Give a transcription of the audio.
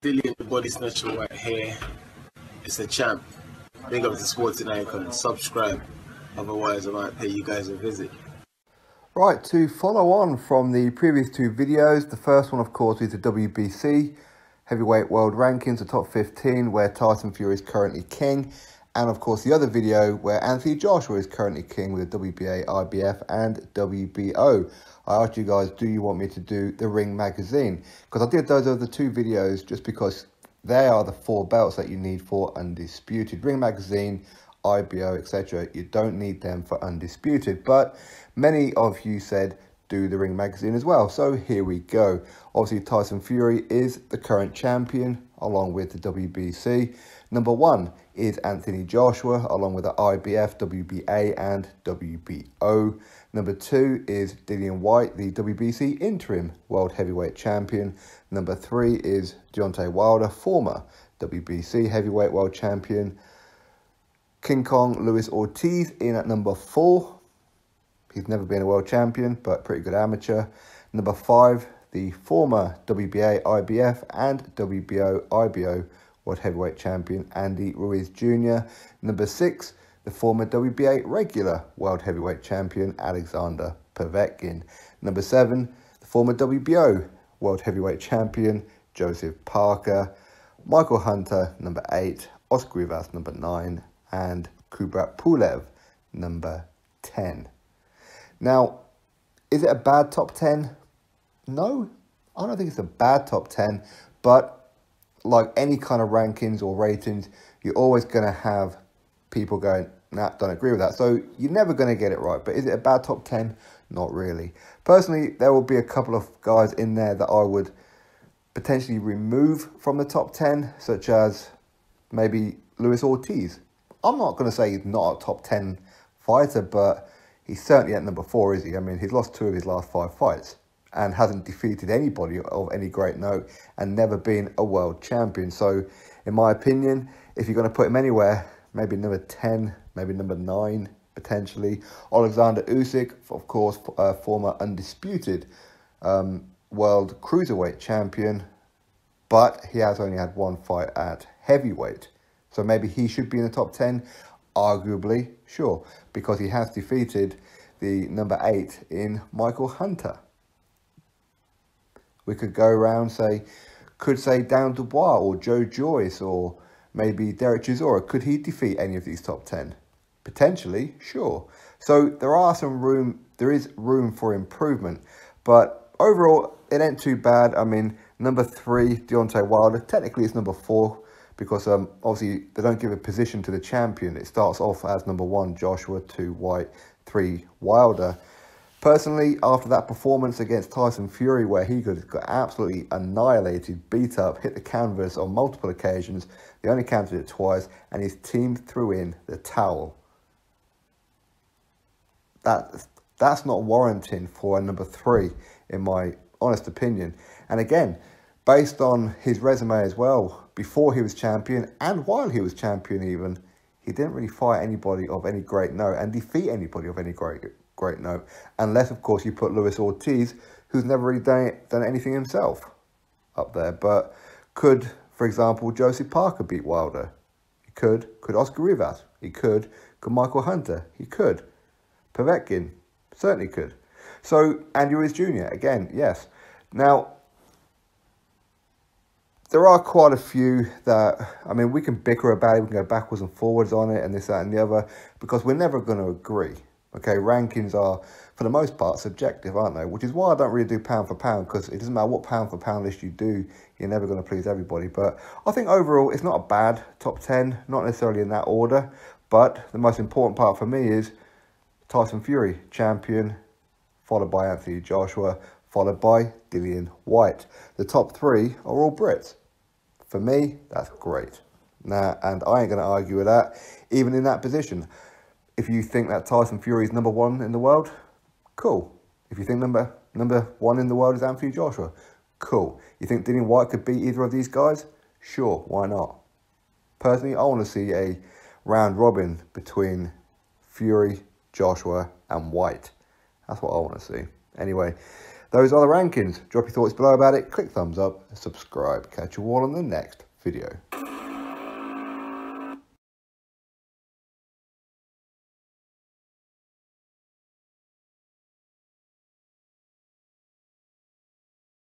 Dillian the Body Snatcher right here. It's a champ. Big up to Sporting Icon. Subscribe. Otherwise, I might pay you guys a visit. Right, to follow on from the previous two videos, the first one, of course, is the WBC Heavyweight World Rankings, the top 15, where Tyson Fury is currently king. And, of course, the other video where Anthony Joshua is currently king with the WBA, IBF, and WBO. I asked you guys, do you want me to do the Ring magazine? Because I did those other two videos just because they are the four belts that you need for Undisputed. Ring magazine, IBO, etc. You don't need them for Undisputed. But many of you said, do the Ring magazine as well. So here we go. Obviously, Tyson Fury is the current champion along with the WBC. Number one is Anthony Joshua along with the IBF, WBA, and WBO. Number two is Dillian Whyte, the WBC interim world heavyweight champion. Number three is Deontay Wilder, former WBC heavyweight world champion. King Kong Luis Ortiz in at number four. He's never been a world champion, but pretty good amateur. Number five, the former WBA, IBF, and WBO, IBO world heavyweight champion Andy Ruiz Jr. Number six, the former WBA regular world heavyweight champion Alexander Povetkin. Number seven, the former WBO world heavyweight champion Joseph Parker. Michael Hunter, number eight. Oscar Rivas, number nine. And Kubrat Pulev, number 10. Now, is it a bad top 10? No, I don't think it's a bad top 10, but like any kind of rankings or ratings, you're always going to have people going, nah, don't agree with that. So you're never going to get it right. But is it a bad top 10? Not really. Personally, there will be a couple of guys in there that I would potentially remove from the top 10, such as maybe Luis Ortiz. I'm not going to say he's not a top 10 fighter, but he's certainly at number four, is he? I mean, he's lost two of his last five fights and hasn't defeated anybody of any great note and never been a world champion. So, in my opinion, if you're going to put him anywhere, maybe number 10, maybe number 9 potentially. Alexander Usyk, of course, uh, former undisputed um, world cruiserweight champion, but he has only had one fight at heavyweight. So maybe he should be in the top 10, arguably, sure, because he has defeated the number 8 in Michael Hunter. We could go around, say, could say Dan Dubois or Joe Joyce or maybe Derek Chisora. Could he defeat any of these top 10? Potentially, sure. So there are some room, there is room for improvement. But overall, it ain't too bad. I mean, number three, Deontay Wilder. Technically, it's number four because um, obviously they don't give a position to the champion. It starts off as number one, Joshua, two, Whyte, three, Wilder. Personally, after that performance against Tyson Fury, where he got absolutely annihilated, beat up, hit the canvas on multiple occasions, they only counted it twice, and his team threw in the towel. That, that's not warranting for a number three, in my honest opinion. And again, based on his resume as well, before he was champion and while he was champion even, he didn't really fight anybody of any great note and defeat anybody of any great great note. Unless, of course, you put Luis Ortiz, who's never really done, done anything himself up there. But could, for example, Joseph Parker beat Wilder? He could. Could Oscar Rivas? He could. Could Michael Hunter? He could. Povetkin? Certainly could. So, Andy Ruiz Jr., again, yes. Now, there are quite a few that, I mean, we can bicker about it, we can go backwards and forwards on it and this, that, and the other, because we're never going to agree. Okay, rankings are, for the most part, subjective, aren't they? Which is why I don't really do pound for pound, because it doesn't matter what pound for pound list you do, you're never going to please everybody. But I think overall, it's not a bad top 10, not necessarily in that order. But the most important part for me is Tyson Fury, champion, followed by Anthony Joshua, followed by Dillian Whyte. The top three are all Brits. For me, that's great. Now, and I ain't going to argue with that, even in that position. If you think that Tyson Fury is number one in the world, cool. If you think number number one in the world is Anthony Joshua, cool. You think Dillian Whyte could beat either of these guys? Sure, why not? Personally, I want to see a round robin between Fury, Joshua, and Whyte. That's what I want to see. Anyway, Those are the rankings. Drop your thoughts below about it, click thumbs up, subscribe. Catch you all on the next video.